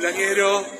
cumpleañero.